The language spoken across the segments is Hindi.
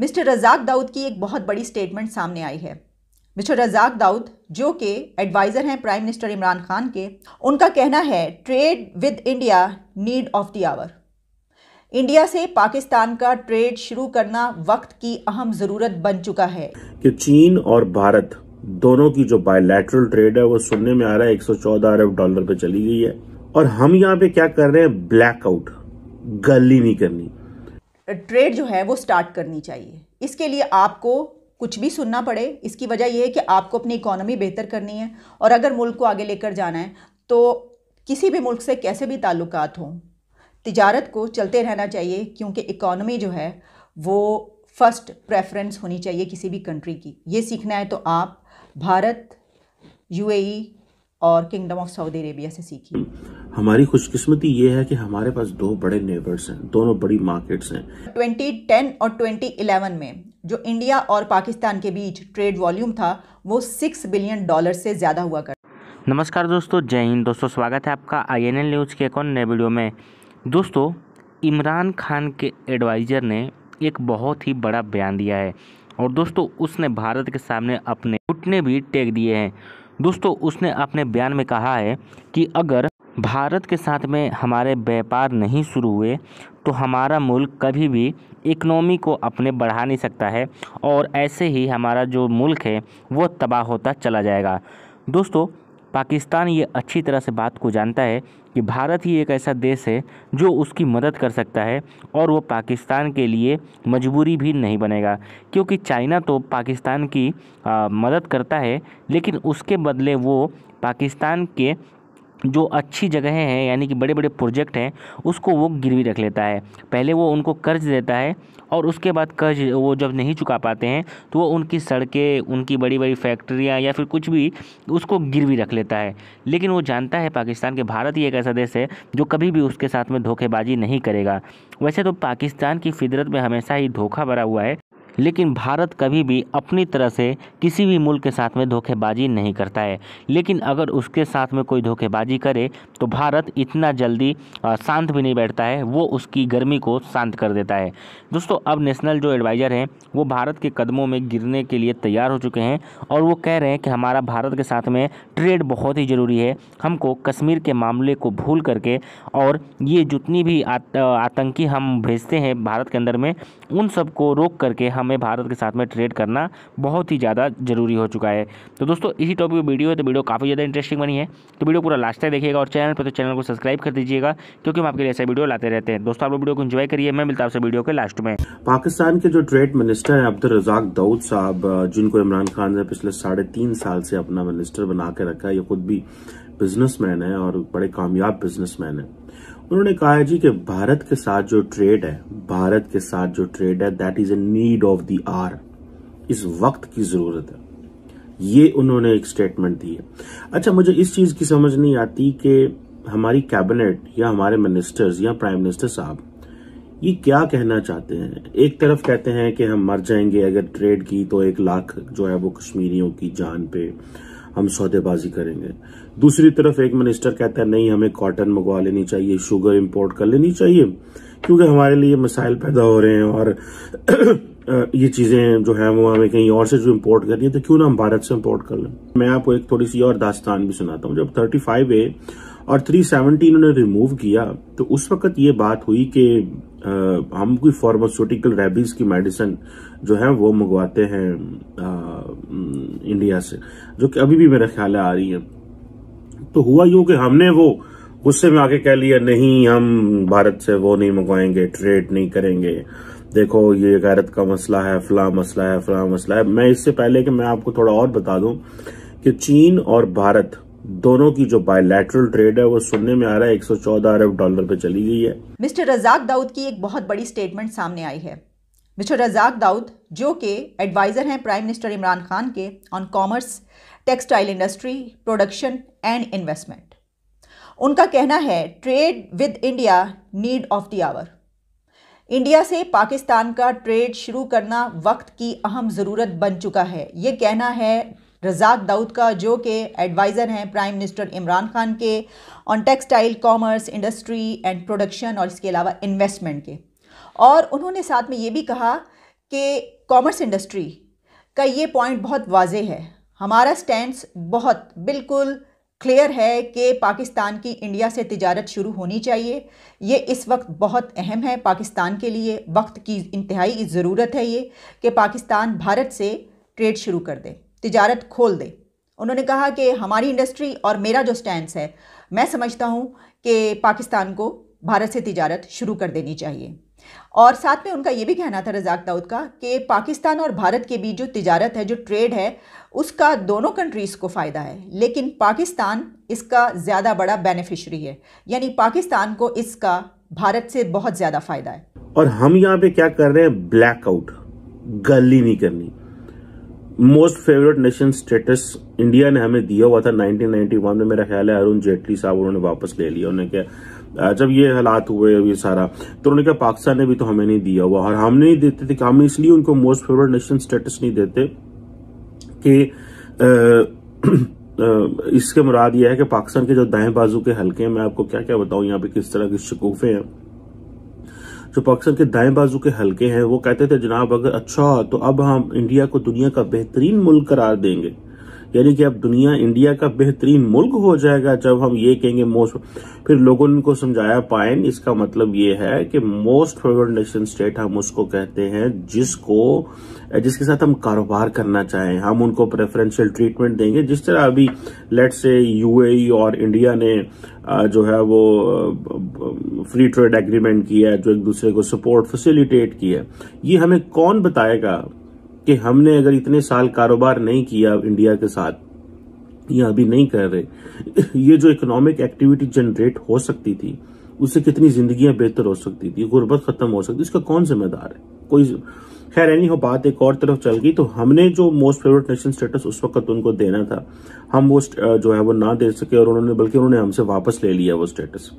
मिस्टर रजाक दाऊद की एक बहुत बड़ी स्टेटमेंट सामने आई है। मिस्टर रजाक दाऊद, जो कि एडवाइज़र हैं प्राइम मिनिस्टर इमरान खान के, उनका कहना है trade with India need of the hour India से पाकिस्तान का ट्रेड शुरू करना वक्त की अहम ज़रूरत बन चुका है। कि चीन और भारत दोनों की जो बायोलैटरल ट्रेड है, वो सुनने में आ रहा है 114 अरब डॉलर पे चली गई है। और हम यहाँ पे क्या कर रहे हैं? ब्लैकआउट गली नहीं करनी। ट्रेड जो है वो स्टार्ट करनी चाहिए। इसके लिए आपको कुछ भी सुनना पड़े। इसकी वजह यह है कि आपको अपनी इकोनॉमी बेहतर करनी है और अगर मुल्क को आगे लेकर जाना है तो किसी भी मुल्क से कैसे भी ताल्लुकात हों, तिजारत को चलते रहना चाहिए, क्योंकि इकोनॉमी जो है वो फ़र्स्ट प्रेफरेंस होनी चाहिए किसी भी कंट्री की। ये सीखना है तो आप भारत, यूएई और किंगडम ऑफ़ सऊदी अरेबिया से सीखी। हमारी खुशकिस्मती ये है कि हमारे पास दो बड़े नेबर्स हैं दोनों बड़ी मार्केट्स हैं। 2010 और 2011 में जो इंडिया और पाकिस्तान के बीच ट्रेड वॉल्यूम था वो 6 बिलियन डॉलर से ज़्यादा हुआ कर नमस्कार दोस्तों जय हिंद। दोस्तों स्वागत है आपका आई एन न्यूज़ के एक और नए वीडियो में। दोस्तों इमरान खान के एडवाइज़र ने एक बहुत ही बड़ा बयान दिया है और दोस्तों उसने भारत के सामने अपने घुटने भी टेक दिए हैं। दोस्तों, उसने अपने बयान में कहा है कि अगर भारत के साथ में हमारे व्यापार नहीं शुरू हुए तो हमारा मुल्क कभी भी इकनॉमी को अपने बढ़ा नहीं सकता है और ऐसे ही हमारा जो मुल्क है, वो तबाह होता चला जाएगा। दोस्तों पाकिस्तान ये अच्छी तरह से बात को जानता है कि भारत ही एक ऐसा देश है जो उसकी मदद कर सकता है और वो पाकिस्तान के लिए मजबूरी भी नहीं बनेगा। क्योंकि चाइना तो पाकिस्तान की आ, मदद करता है लेकिन उसके बदले वो पाकिस्तान के जो अच्छी जगहें हैं, यानी कि बड़े बड़े प्रोजेक्ट हैं, उसको वो गिरवी रख लेता है। पहले वो उनको कर्ज देता है और उसके बाद कर्ज वो जब नहीं चुका पाते हैं तो वो उनकी सड़कें, उनकी बड़ी बड़ी फैक्ट्रियाँ या फिर कुछ भी उसको गिरवी रख लेता है। लेकिन वो जानता है पाकिस्तान के भारत ही एक ऐसा देश है, जो कभी भी उसके साथ में धोखेबाजी नहीं करेगा। वैसे तो पाकिस्तान की फितरत में हमेशा ही धोखा भरा हुआ है लेकिन भारत कभी भी अपनी तरह से किसी भी मुल्क के साथ में धोखेबाजी नहीं करता है। लेकिन अगर उसके साथ में कोई धोखेबाजी करे तो भारत इतना जल्दी शांत भी नहीं बैठता है। वो उसकी गर्मी को शांत कर देता है। दोस्तों, अब नेशनल जो एडवाइज़र हैं, वो भारत के कदमों में गिरने के लिए तैयार हो चुके हैं और वो कह रहे हैं कि हमारा भारत के साथ में ट्रेड बहुत ही ज़रूरी है। हमको कश्मीर के मामले को भूल करके और ये जितनी भी आतंकी हम भेजते हैं भारत के अंदर में, उन सबको रोक करके हम हमें भारत के साथ में ट्रेड करना बहुत ही ज़्यादा ज़रूरी हो चुका है। तो दोस्तों, इसी टॉपिक पर वीडियो है तो वीडियो काफ़ी ज़्यादा इंटरेस्टिंग बनी है। तो वीडियो पूरा लास्ट तक देखिएगा और चैनल पर तो चैनल को सब्सक्राइब कर दीजिएगा, क्योंकि हम आपके लिए ऐसा वीडियो लाते रहते हैं। दोस्तों, आप वीडियो को इन्जॉय करिए, मैं मिलता हूँ वीडियो के लास्ट में। पाकिस्तान के जो ट्रेड मिनिस्टर हैं अब्दुल रजाक दाऊद साहब जिनको इमरान खान ने पिछले साढ़े तीन साल से अपना मिनिस्टर बना के रखा है, ये खुद भी बिजनेसमैन है और बड़े कामयाब बिजनेसमैन है। उन्होंने कहा है जी कि भारत के साथ जो ट्रेड है, भारत के साथ जो ट्रेड है that is a need of the hour इस वक्त की ज़रूरत है। ये उन्होंने एक स्टेटमेंट दी है। अच्छा मुझे इस चीज़ की समझ नहीं आती कि हमारी कैबिनेट या हमारे मिनिस्टर्स या प्राइम मिनिस्टर साहब, ये क्या कहना चाहते हैं? एक तरफ़ कहते हैं कि हम मर जाएँगे अगर ट्रेड की तो एक लाख जो है वो कश्मीरियों की जान पे। हम सौदेबाजी करेंगे। दूसरी तरफ़ एक मिनिस्टर कहता है, नहीं, हमें कॉटन मंगवा लेनी चाहिए शुगर इम्पोर्ट कर लेनी चाहिए, क्योंकि हमारे लिए मसाइल पैदा हो रहे हैं और, ये चीज़ें जो है वो हमें कहीं और से जो इम्पोर्ट करनी है तो क्यों ना हम भारत से इम्पोर्ट कर लें? मैं आपको एक थोड़ी सी और दास्तान भी सुनाता हूँ। जब थर्टी फाइव ए और थ्री सेवनटी इन्होंने रिमूव किया तो उस वक्त ये बात हुई कि हम कोई फार्मास्यूटिकल रेबीज की मेडिसिन जो है वो मंगवाते हैं इंडिया से, जो कि अभी भी मेरे ख्याल आ रही है। तो हुआ यूँ कि हमने वो गुस्से में आके कह लिया, नहीं, हम भारत से वो नहीं मंगवाएँगे ट्रेड नहीं करेंगे। देखो, ये गैरत का मसला है, फला मसला है, फला मसला है। मैं इससे पहले कि मैं आपको थोड़ा और बता दूँ कि चीन और भारत दोनों की जो बायोलैटरल ट्रेड है, वो सुनने में आ रहा है 114 अरब डॉलर पे चली गई है। मिस्टर रजाक दाऊद की एक बहुत बड़ी स्टेटमेंट सामने आई है। मिस्टर रजाक दाऊद, जो कि एडवाइज़र हैं प्राइम मिनिस्टर इमरान खान के on commerce textile industry production and investment उनका कहना है trade with India need of the hour India से पाकिस्तान का ट्रेड शुरू करना वक्त की अहम ज़रूरत बन चुका है। ये कहना है रजाक दाऊद का, जो कि एडवाइज़र हैं प्राइम मिनिस्टर इमरान खान के on textile commerce industry and production और इसके अलावा इन्वेस्टमेंट के। और उन्होंने साथ में ये भी कहा कि कॉमर्स इंडस्ट्री का ये पॉइंट बहुत वाजे है। हमारा स्टैंड बहुत, बिल्कुल क्लियर है कि पाकिस्तान की इंडिया से तिजारत शुरू होनी चाहिए। ये इस वक्त बहुत अहम है पाकिस्तान के लिए। वक्त की इंतहाई ज़रूरत है ये कि पाकिस्तान भारत से ट्रेड शुरू कर दे। तिजारत खोल दे। उन्होंने कहा कि हमारी इंडस्ट्री और मेरा जो स्टैंड है, मैं समझता हूँ कि पाकिस्तान को भारत से तिजारत शुरू कर देनी चाहिए। और साथ में उनका ये भी कहना था रजाक दाऊद का कि पाकिस्तान और भारत के बीच जो तिजारत है, जो ट्रेड है, उसका दोनों कंट्रीज़ को फ़ायदा है। लेकिन पाकिस्तान इसका ज़्यादा बड़ा बेनिफिशरी है। यानी पाकिस्तान को इसका भारत से बहुत ज़्यादा फ़ायदा है। और हम यहाँ पे क्या कर रहे हैं? ब्लैकआउट गली नहीं करनी। Most favourite nation status India ने हमें दिया हुआ था 1991 में। मेरा ख्याल है अरुण जेटली साहब उन्होंने वापस ले लिया। उन्होंने क्या जब ये हालात हुए ये सारा तो उन्होंने कहा, पाकिस्तान ने भी तो हमें नहीं दिया हुआ। और हम नहीं देते थे, हम इसलिए उनको मोस्ट फेवरेट नेशन स्टेटस नहीं देते कि इसके मुराद यह है कि पाकिस्तान के जो दाएँ बाजू के हल्के हैं, मैं आपको क्या क्या बताऊँ, यहाँ पे किस तरह के शिकूफे हैं। जो पाकिस्तान के दाएँ बाजू के हल्के हैं, वो कहते थे, जनाब, अगर अच्छा तो अब हम इंडिया को दुनिया का बेहतरीन मुल्क करार देंगे। यानी कि अब दुनिया इंडिया का बेहतरीन मुल्क हो जाएगा जब हम ये कहेंगे मोस्ट फिर लोगों ने को समझाया पाइन इसका मतलब ये है कि मोस्ट फेवर्ड नेशन स्टेट हम उसको कहते हैं जिसको, जिसके साथ हम कारोबार करना चाहें। हम उनको प्रेफरेंशियल ट्रीटमेंट देंगे। जिस तरह अभी लेट से यूएई और इंडिया ने जो है वो फ्री ट्रेड एग्रीमेंट किया है, जो एक दूसरे को सपोर्ट फैसिलिटेट किया है। ये हमें कौन बताएगा? कि हमने अगर इतने साल कारोबार नहीं किया इंडिया के साथ, या अभी नहीं कर रहे, ये जो इकोनॉमिक एक्टिविटी जनरेट हो सकती थी, उससे कितनी जिंदगियाँ बेहतर हो सकती थी, गुर्बत खत्म हो सकती, इसका कौन जिम्मेदार है? कोई खैर एनी हो, बात एक और तरफ़ चल गई तो हमने जो मोस्ट फेवरेट नेशन स्टेटस उस वक्त उनको देना था, हम वो जो है वो ना दे सके और उन्होंने, बल्कि उन्होंने हमसे वापस ले लिया वो स्टेटस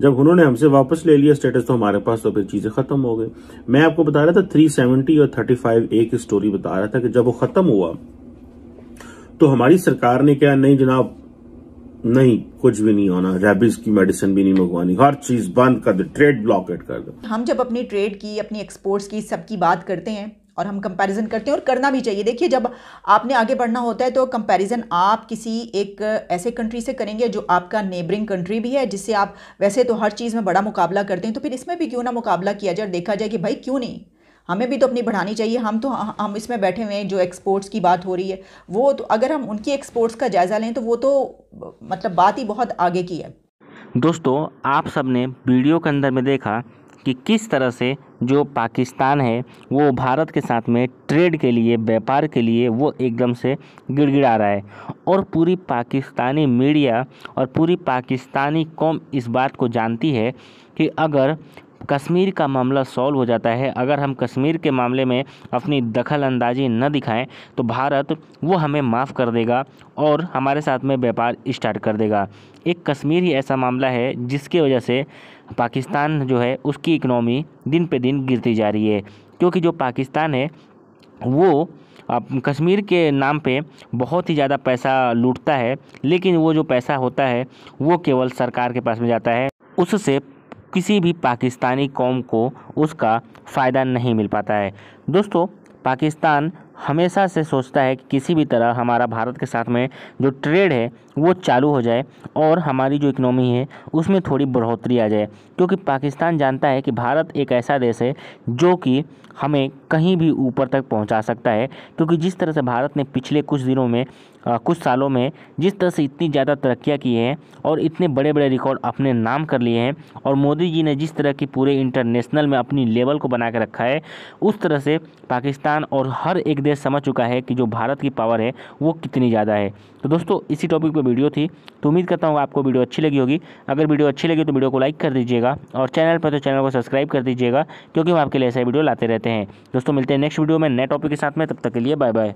जब उन्होंने हमसे वापस ले लिया स्टेटस तो हमारे पास तो फिर चीज़ें खत्म हो गई। मैं आपको बता रहा था 370 और 35 ए की स्टोरी बता रहा था कि जब वो खत्म हुआ तो हमारी सरकार ने क्या नहीं जनाब, नहीं, कुछ भी नहीं होना रेबिस की मेडिसिन भी नहीं मंगवानी, हर चीज़ बंद कर दे ट्रेड ब्लॉकेट कर दो। हम जब अपनी ट्रेड की, अपनी एक्सपोर्ट्स की, सबकी बात करते हैं और हम कंपैरिजन करते हैं और करना भी चाहिए। देखिए, जब आपने आगे बढ़ना होता है तो कंपैरिजन आप किसी एक ऐसे कंट्री से करेंगे जो आपका नेबरिंग कंट्री भी है, जिससे आप वैसे तो हर चीज़ में बड़ा मुकाबला करते हैं तो फिर इसमें भी क्यों ना मुकाबला किया जाए देखा जाए कि भाई क्यों नहीं? हमें भी तो अपनी बढ़ानी चाहिए। हम तो हम इसमें बैठे हुए हैं जो एक्सपोर्ट्स की बात हो रही है। वो तो अगर हम उनकी एक्सपोर्ट्स का जायज़ा लें तो वो तो मतलब बात ही बहुत आगे की है। दोस्तों, आप सबने वीडियो के अंदर में देखा कि किस तरह से जो पाकिस्तान है, वो भारत के साथ में ट्रेड के लिए, व्यापार के लिए वो एकदम से गिड़गिड़ा रहा है। और पूरी पाकिस्तानी मीडिया और पूरी पाकिस्तानी कौम इस बात को जानती है कि अगर कश्मीर का मामला सॉल्व हो जाता है। अगर हम कश्मीर के मामले में अपनी दखल अंदाजी न दिखाएँ तो भारत वो हमें माफ़ कर देगा और हमारे साथ में व्यापार स्टार्ट कर देगा। एक कश्मीर ही ऐसा मामला है, जिसकी वजह से पाकिस्तान जो है, उसकी इकनॉमी दिन पे दिन गिरती जा रही है। क्योंकि जो पाकिस्तान है, वो अब कश्मीर के नाम पे बहुत ही ज़्यादा पैसा लूटता है, लेकिन वो जो पैसा होता है, वो केवल सरकार के पास में जाता है। उससे किसी भी पाकिस्तानी कौम को उसका फ़ायदा नहीं मिल पाता है। दोस्तों पाकिस्तान हमेशा से सोचता है कि किसी भी तरह हमारा भारत के साथ में जो ट्रेड है वो चालू हो जाए और हमारी जो इकनॉमी है उसमें थोड़ी बढ़ोतरी आ जाए। क्योंकि पाकिस्तान जानता है कि भारत एक ऐसा देश है जो कि हमें कहीं भी ऊपर तक पहुँचा सकता है। क्योंकि जिस तरह से भारत ने पिछले कुछ दिनों में आ, कुछ सालों में जिस तरह से इतनी ज़्यादा तरक्कियाँ की हैं और इतने बड़े बड़े रिकॉर्ड अपने नाम कर लिए हैं और मोदी जी ने जिस तरह की पूरे इंटरनेशनल में अपनी लेवल को बना के रखा है उस तरह से पाकिस्तान और हर एक देश समझ चुका है कि जो भारत की पावर है, वो कितनी ज़्यादा है। तो दोस्तों, इसी टॉपिक पर वीडियो थी। तो उम्मीद करता हूँ आपको वीडियो अच्छी लगी होगी। अगर वीडियो अच्छी लगी तो वीडियो को लाइक कर दीजिएगा और चैनल पर तो चैनल को सब्सक्राइब कर दीजिएगा, क्योंकि हम आपके लिए ऐसा वीडियो लाते रहते हैं। दोस्तों, मिलते हैं नेक्स्ट वीडियो में नए टॉपिक के साथ में, तब तक के लिए बाय बाय